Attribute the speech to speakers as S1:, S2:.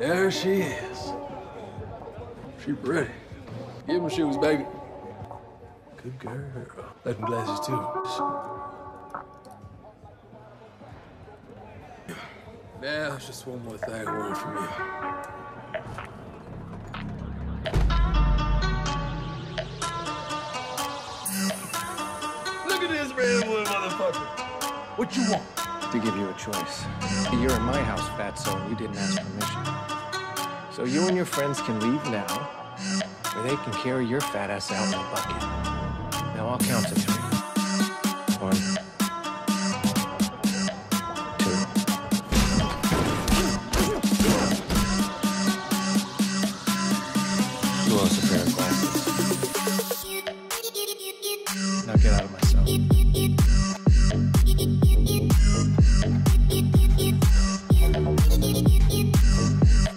S1: There she is. She ready. Give him shoes, baby. Good girl. Let him glasses too. Now, it's just one more thing I want from you. Look at this redwood motherfucker. What you want?
S2: To give you a choice. You're in my house, Fatso, and you didn't ask permission. So you and your friends can leave now, or they can carry your fat ass out in a bucket. Now I'll count to three. One. Two. Who a pair of glasses? Now get out of my cell.